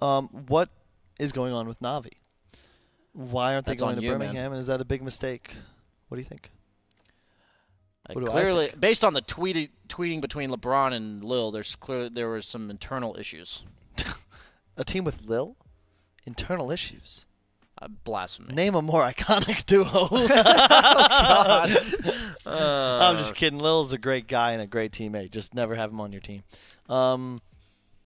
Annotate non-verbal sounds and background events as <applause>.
Um, what is going on with Navi? Why aren't they going to you. Birmingham? And is that a big mistake? What do you think? Like, clearly, think? based on the tweeting tweeting between LeBron and Lil, there's clearly there was some internal issues. <laughs> A team with Lil? Internal issues. Uh, blasphemy. Name a more <laughs> iconic duo. <laughs> Uh, I'm just uh. kidding. Lil's a great guy and a great teammate. Just never have him on your team. Um,